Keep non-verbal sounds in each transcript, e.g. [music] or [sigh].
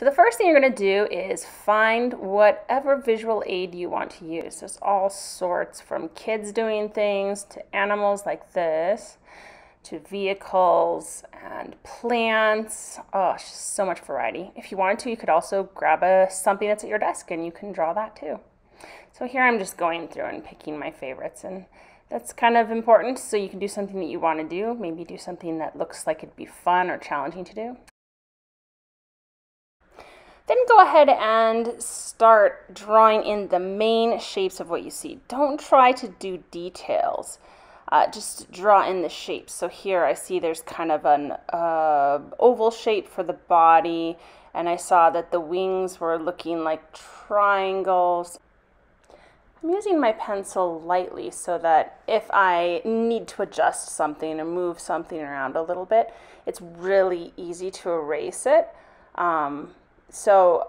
So the first thing you're going to do is find whatever visual aid you want to use. There's all sorts from kids doing things to animals like this to vehicles and plants. Oh, so much variety. If you wanted to, you could also grab a something that's at your desk and you can draw that too. So here I'm just going through and picking my favorites and that's kind of important so you can do something that you want to do. Maybe do something that looks like it'd be fun or challenging to do. Then go ahead and start drawing in the main shapes of what you see. Don't try to do details uh, just draw in the shapes. So here I see there's kind of an uh, oval shape for the body, and I saw that the wings were looking like triangles. I'm using my pencil lightly so that if I need to adjust something or move something around a little bit, it's really easy to erase it. Um, so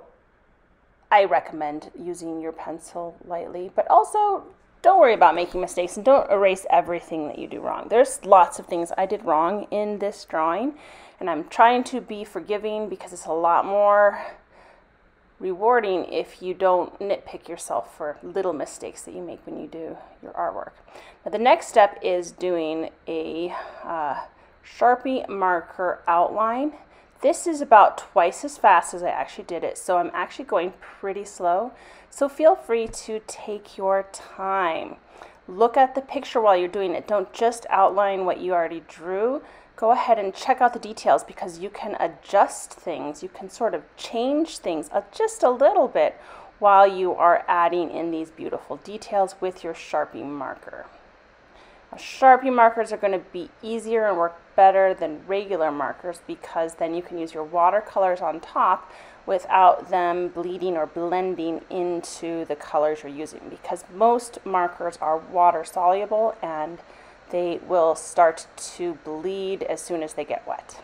I recommend using your pencil lightly, but also don't worry about making mistakes and don't erase everything that you do wrong. There's lots of things I did wrong in this drawing, and I'm trying to be forgiving because it's a lot more rewarding if you don't nitpick yourself for little mistakes that you make when you do your artwork. Now, the next step is doing a uh, Sharpie marker outline. This is about twice as fast as I actually did it, so I'm actually going pretty slow. So feel free to take your time. Look at the picture while you're doing it. Don't just outline what you already drew. Go ahead and check out the details because you can adjust things. You can sort of change things just a little bit while you are adding in these beautiful details with your Sharpie marker. Sharpie markers are going to be easier and work better than regular markers because then you can use your watercolors on top without them bleeding or blending into the colors you're using because most markers are water soluble and they will start to bleed as soon as they get wet.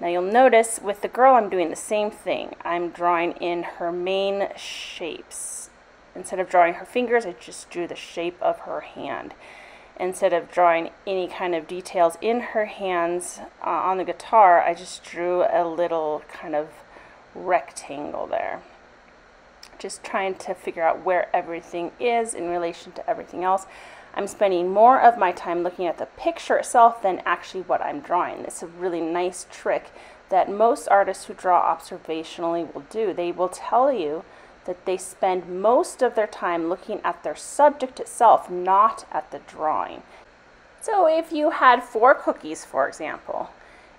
Now you'll notice with the girl I'm doing the same thing. I'm drawing in her main shapes. Instead of drawing her fingers, I just drew the shape of her hand instead of drawing any kind of details in her hands uh, on the guitar, I just drew a little kind of rectangle there. Just trying to figure out where everything is in relation to everything else. I'm spending more of my time looking at the picture itself than actually what I'm drawing. It's a really nice trick that most artists who draw observationally will do. They will tell you that they spend most of their time looking at their subject itself, not at the drawing. So if you had four cookies, for example,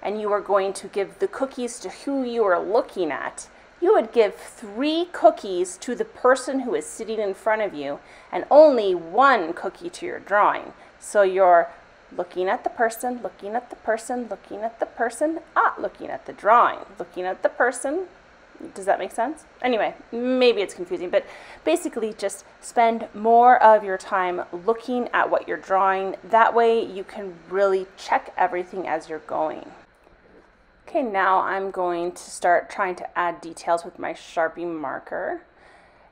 and you were going to give the cookies to who you are looking at, you would give three cookies to the person who is sitting in front of you and only one cookie to your drawing. So you're looking at the person, looking at the person, looking at the person, ah, looking at the drawing, looking at the person, does that make sense? Anyway, maybe it's confusing, but basically just spend more of your time looking at what you're drawing. That way you can really check everything as you're going. Okay, now I'm going to start trying to add details with my Sharpie marker.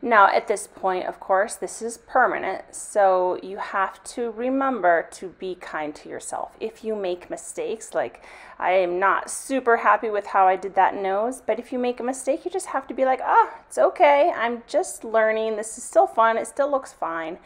Now, at this point, of course, this is permanent, so you have to remember to be kind to yourself. If you make mistakes, like I am not super happy with how I did that nose, but if you make a mistake, you just have to be like, ah, oh, it's okay. I'm just learning. This is still fun. It still looks fine.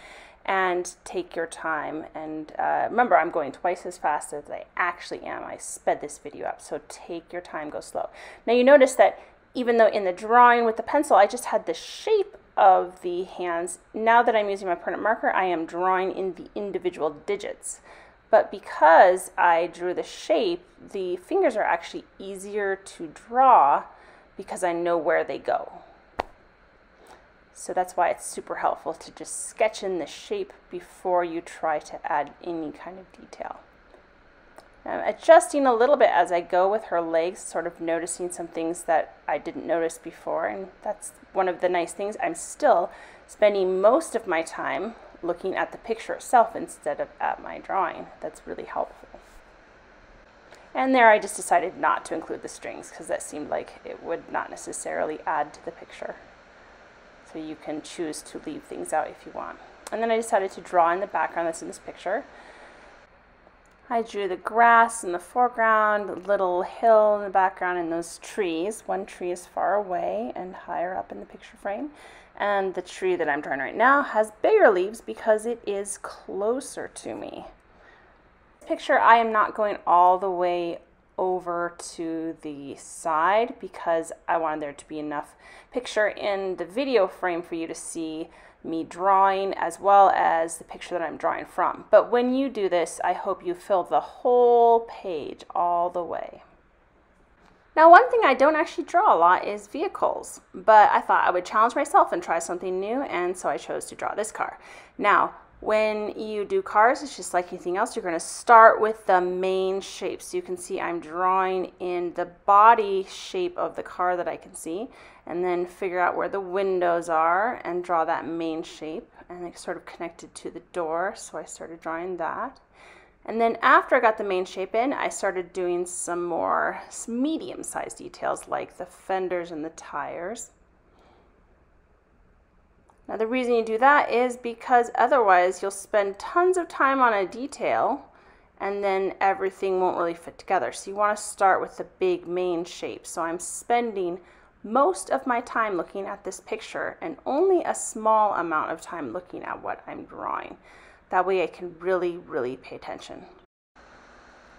And take your time. And uh, remember, I'm going twice as fast as I actually am. I sped this video up, so take your time, go slow. Now, you notice that even though in the drawing with the pencil, I just had the shape of the hands. Now that I'm using my permanent marker, I am drawing in the individual digits. But because I drew the shape, the fingers are actually easier to draw because I know where they go. So that's why it's super helpful to just sketch in the shape before you try to add any kind of detail. I'm adjusting a little bit as I go with her legs, sort of noticing some things that I didn't notice before. And that's one of the nice things. I'm still spending most of my time looking at the picture itself instead of at my drawing. That's really helpful. And there I just decided not to include the strings because that seemed like it would not necessarily add to the picture. So you can choose to leave things out if you want. And then I decided to draw in the background that's in this picture. I drew the grass in the foreground, a little hill in the background, and those trees. One tree is far away and higher up in the picture frame. And the tree that I'm drawing right now has bigger leaves because it is closer to me. Picture, I am not going all the way over to the side because I wanted there to be enough picture in the video frame for you to see me drawing as well as the picture that I'm drawing from. But when you do this, I hope you fill the whole page all the way. Now, one thing I don't actually draw a lot is vehicles, but I thought I would challenge myself and try something new, and so I chose to draw this car. Now, when you do cars, it's just like anything else. You're going to start with the main shape. So you can see I'm drawing in the body shape of the car that I can see, and then figure out where the windows are and draw that main shape. And it's sort of connected to the door, so I started drawing that. And then after I got the main shape in, I started doing some more medium-sized details like the fenders and the tires. Now the reason you do that is because otherwise you'll spend tons of time on a detail and then everything won't really fit together. So you want to start with the big main shape. So I'm spending most of my time looking at this picture and only a small amount of time looking at what I'm drawing. That way I can really, really pay attention.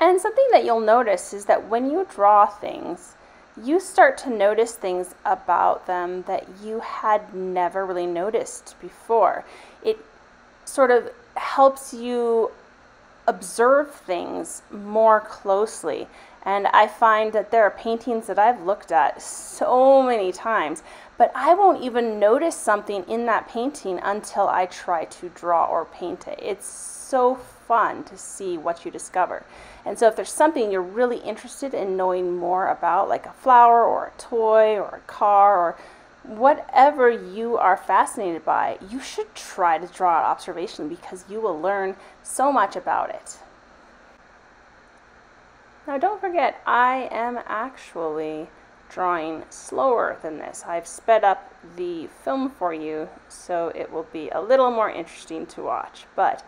And something that you'll notice is that when you draw things, you start to notice things about them that you had never really noticed before. It sort of helps you observe things more closely. And I find that there are paintings that I've looked at so many times, but I won't even notice something in that painting until I try to draw or paint it. It's so fun to see what you discover. And so if there's something you're really interested in knowing more about, like a flower or a toy or a car or whatever you are fascinated by, you should try to draw an observation because you will learn so much about it. Now don't forget, I am actually drawing slower than this. I've sped up the film for you so it will be a little more interesting to watch. But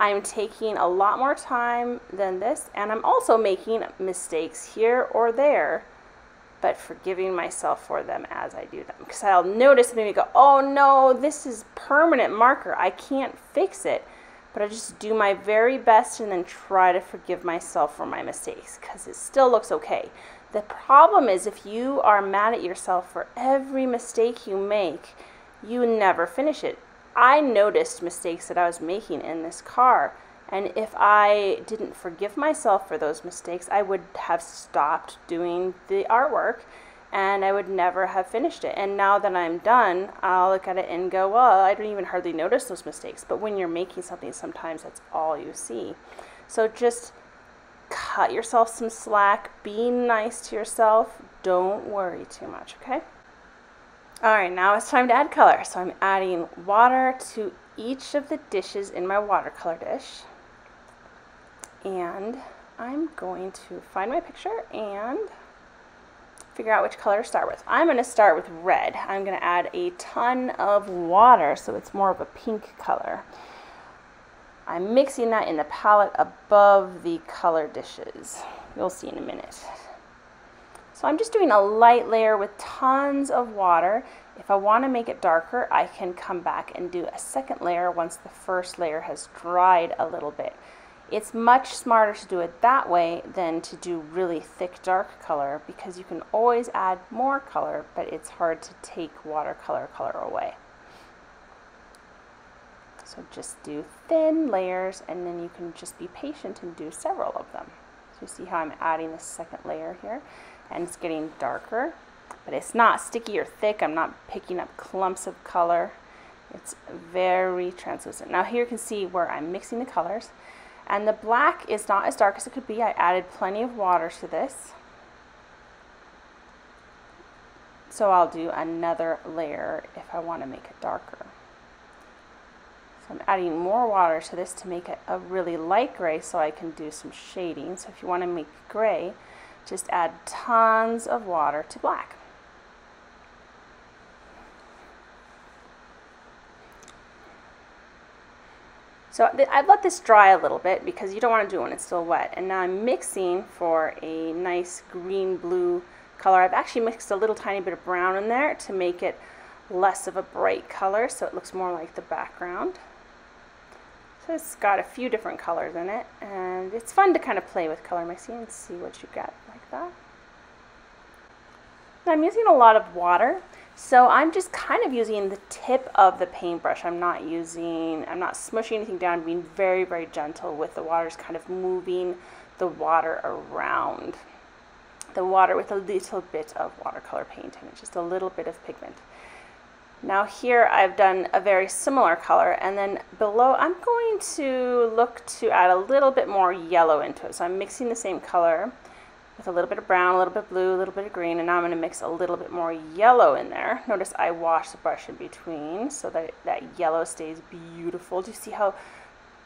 I'm taking a lot more time than this, and I'm also making mistakes here or there, but forgiving myself for them as I do them. Because I'll notice and maybe go, oh no, this is permanent marker. I can't fix it. But I just do my very best and then try to forgive myself for my mistakes because it still looks okay. The problem is if you are mad at yourself for every mistake you make, you never finish it I noticed mistakes that I was making in this car. And if I didn't forgive myself for those mistakes, I would have stopped doing the artwork and I would never have finished it. And now that I'm done, I'll look at it and go, well, I don't even hardly notice those mistakes. But when you're making something, sometimes that's all you see. So just cut yourself some slack, be nice to yourself, don't worry too much, okay? All right, now it's time to add color. So I'm adding water to each of the dishes in my watercolor dish. And I'm going to find my picture and figure out which color to start with. I'm going to start with red. I'm going to add a ton of water so it's more of a pink color. I'm mixing that in the palette above the color dishes. You'll see in a minute. So I'm just doing a light layer with tons of water. If I want to make it darker, I can come back and do a second layer once the first layer has dried a little bit. It's much smarter to do it that way than to do really thick dark color because you can always add more color, but it's hard to take watercolor color away. So just do thin layers and then you can just be patient and do several of them. So you see how I'm adding the second layer here and it's getting darker but it's not sticky or thick. I'm not picking up clumps of color. It's very translucent. Now here you can see where I'm mixing the colors and the black is not as dark as it could be. I added plenty of water to this. So I'll do another layer if I want to make it darker so I'm adding more water to this to make it a really light gray so I can do some shading so if you want to make gray just add tons of water to black. So I've let this dry a little bit because you don't want to do it when it's still wet. And now I'm mixing for a nice green blue color. I've actually mixed a little tiny bit of brown in there to make it less of a bright color so it looks more like the background. It's got a few different colors in it and it's fun to kind of play with color mixing and see what you get like that. Now I'm using a lot of water so I'm just kind of using the tip of the paintbrush. I'm not using, I'm not smushing anything down, I'm being very, very gentle with the water, just kind of moving the water around. The water with a little bit of watercolor paint in it, just a little bit of pigment. Now here I've done a very similar color and then below I'm going to look to add a little bit more yellow into it. So I'm mixing the same color with a little bit of brown, a little bit of blue, a little bit of green, and now I'm going to mix a little bit more yellow in there. Notice I wash the brush in between so that that yellow stays beautiful. Do you see how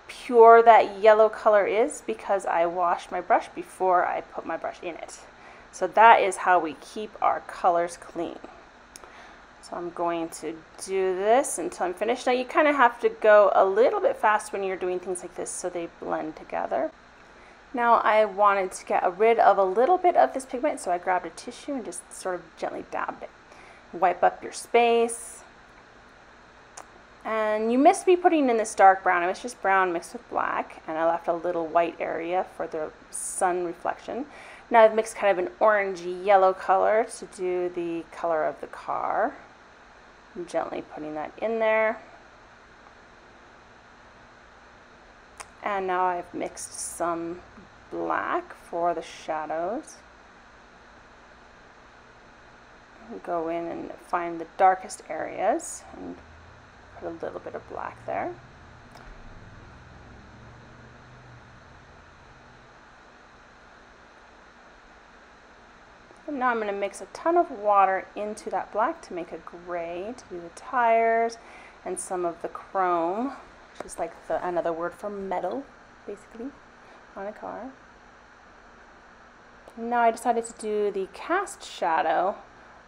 pure that yellow color is? Because I washed my brush before I put my brush in it. So that is how we keep our colors clean. So I'm going to do this until I'm finished. Now you kind of have to go a little bit fast when you're doing things like this so they blend together. Now I wanted to get rid of a little bit of this pigment, so I grabbed a tissue and just sort of gently dabbed it. Wipe up your space. And you missed me putting in this dark brown. It was just brown mixed with black, and I left a little white area for the sun reflection. Now I've mixed kind of an orangey yellow color to do the color of the car. I'm gently putting that in there. And now I've mixed some black for the shadows. Go in and find the darkest areas and put a little bit of black there. Now I'm going to mix a ton of water into that black to make a gray to do the tires and some of the chrome, which is like the, another word for metal, basically, on a car. Now I decided to do the cast shadow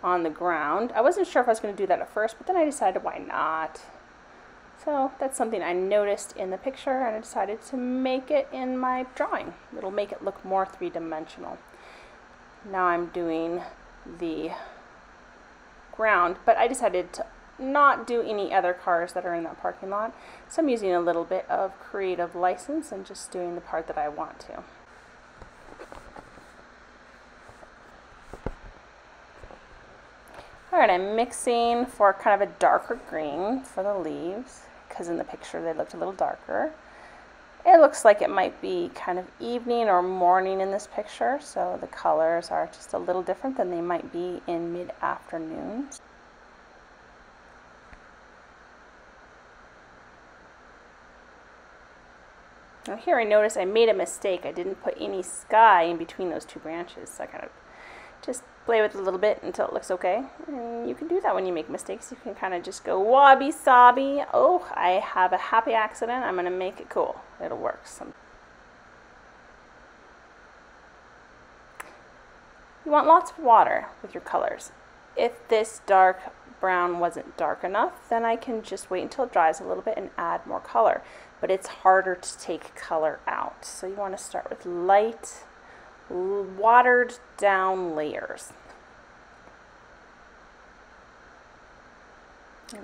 on the ground. I wasn't sure if I was going to do that at first, but then I decided why not. So that's something I noticed in the picture and I decided to make it in my drawing. It'll make it look more three-dimensional. Now I'm doing the ground, but I decided to not do any other cars that are in that parking lot. So I'm using a little bit of creative license and just doing the part that I want to. All right, I'm mixing for kind of a darker green for the leaves because in the picture they looked a little darker. It looks like it might be kind of evening or morning in this picture, so the colors are just a little different than they might be in mid-afternoon. Now here I notice I made a mistake. I didn't put any sky in between those two branches, so I kind of just play with it a little bit until it looks okay. And you can do that when you make mistakes. You can kind of just go wabi sabi. Oh, I have a happy accident. I'm going to make it cool. It'll work. Some you want lots of water with your colors. If this dark brown wasn't dark enough, then I can just wait until it dries a little bit and add more color. But it's harder to take color out. So you want to start with light watered down layers.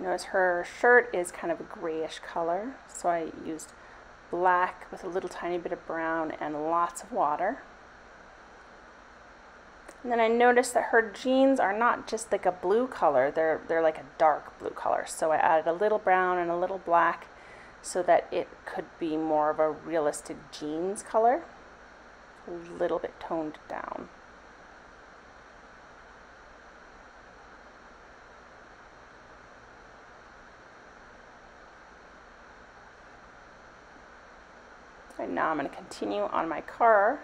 notice her shirt is kind of a grayish color, so I used black with a little tiny bit of brown and lots of water. And then I noticed that her jeans are not just like a blue color, they're, they're like a dark blue color. So I added a little brown and a little black so that it could be more of a realistic jeans color a little bit toned down. And now I'm going to continue on my car.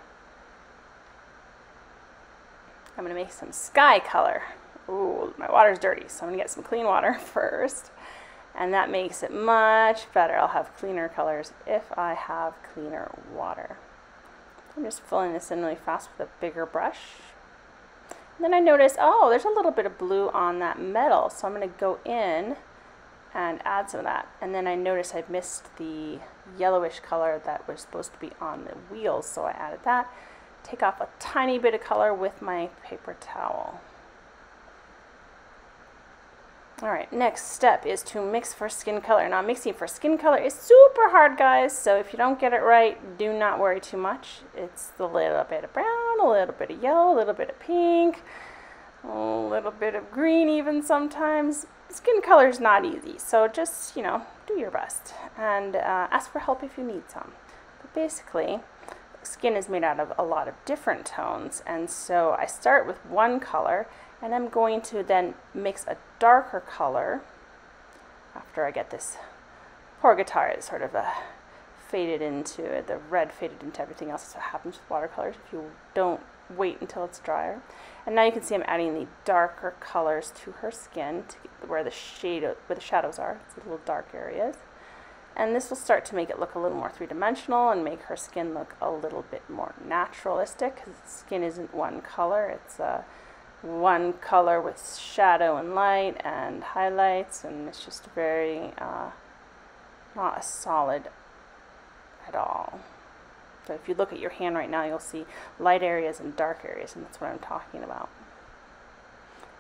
I'm going to make some sky color. Ooh, my water's dirty, so I'm going to get some clean water [laughs] first. And that makes it much better. I'll have cleaner colors if I have cleaner water. I'm just filling this in really fast with a bigger brush. And then I notice, oh, there's a little bit of blue on that metal, so I'm going to go in and add some of that. And then I notice I've missed the yellowish color that was supposed to be on the wheels, so I added that. Take off a tiny bit of color with my paper towel. All right, next step is to mix for skin color. Now mixing for skin color is super hard, guys, so if you don't get it right, do not worry too much. It's a little bit of brown, a little bit of yellow, a little bit of pink, a little bit of green even sometimes. Skin color is not easy, so just, you know, do your best and uh, ask for help if you need some. But basically, skin is made out of a lot of different tones, and so I start with one color and I'm going to then mix a darker color after I get this poor guitar is sort of a uh, faded into it, the red faded into everything else. That's happens with watercolors if you don't wait until it's drier. And now you can see I'm adding the darker colors to her skin to where the shade where the shadows are. It's the little dark areas. And this will start to make it look a little more three-dimensional and make her skin look a little bit more naturalistic because skin isn't one color. It's uh, one color with shadow and light and highlights and it's just very uh, not a solid at all. So if you look at your hand right now you'll see light areas and dark areas and that's what I'm talking about.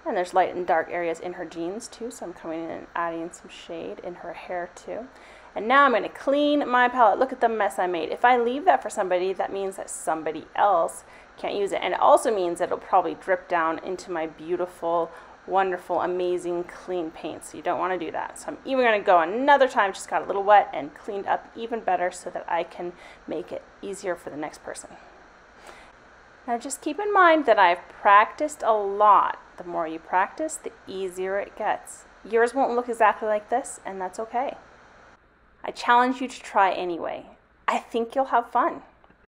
And there's light and dark areas in her jeans too so I'm coming in and adding some shade in her hair too. And now I'm going to clean my palette. Look at the mess I made. If I leave that for somebody, that means that somebody else can't use it. And it also means that it'll probably drip down into my beautiful, wonderful, amazing, clean paint. So you don't want to do that. So I'm even going to go another time, just got a little wet and cleaned up even better so that I can make it easier for the next person. Now just keep in mind that I've practiced a lot. The more you practice, the easier it gets. Yours won't look exactly like this, and that's okay. I challenge you to try anyway. I think you'll have fun.